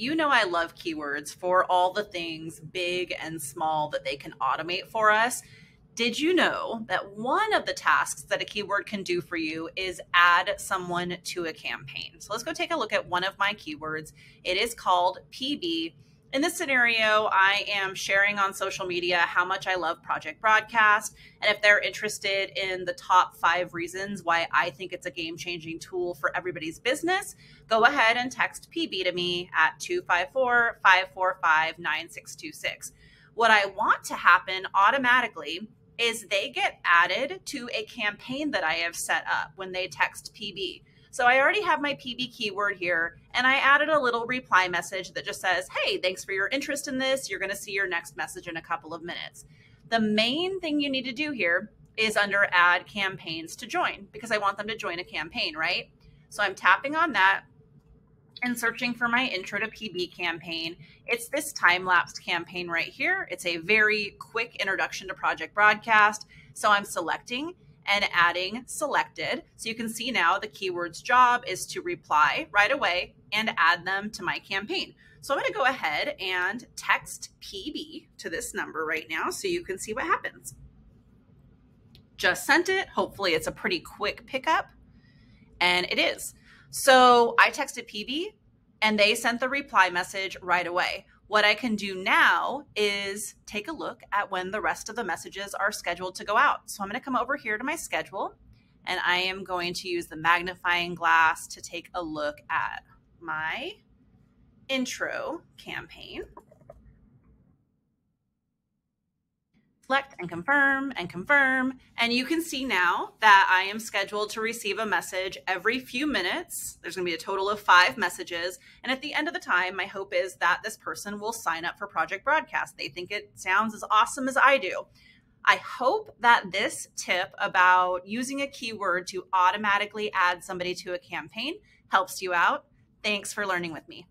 You know, I love keywords for all the things big and small that they can automate for us. Did you know that one of the tasks that a keyword can do for you is add someone to a campaign? So let's go take a look at one of my keywords. It is called PB in this scenario, I am sharing on social media how much I love Project Broadcast. And if they're interested in the top five reasons why I think it's a game changing tool for everybody's business, go ahead and text PB to me at 254 545 9626. What I want to happen automatically is they get added to a campaign that I have set up when they text PB. So I already have my PB keyword here, and I added a little reply message that just says, Hey, thanks for your interest in this. You're going to see your next message in a couple of minutes. The main thing you need to do here is under add campaigns to join because I want them to join a campaign, right? So I'm tapping on that and searching for my intro to PB campaign. It's this time lapsed campaign right here. It's a very quick introduction to Project Broadcast. So I'm selecting and adding selected. So you can see now the keyword's job is to reply right away and add them to my campaign. So I'm going to go ahead and text PB to this number right now so you can see what happens. Just sent it. Hopefully it's a pretty quick pickup. And it is. So I texted PB and they sent the reply message right away. What I can do now is take a look at when the rest of the messages are scheduled to go out. So I'm going to come over here to my schedule and I am going to use the magnifying glass to take a look at my intro campaign. Select and confirm and confirm. And you can see now that I am scheduled to receive a message every few minutes. There's going to be a total of five messages. And at the end of the time, my hope is that this person will sign up for Project Broadcast. They think it sounds as awesome as I do. I hope that this tip about using a keyword to automatically add somebody to a campaign helps you out. Thanks for learning with me.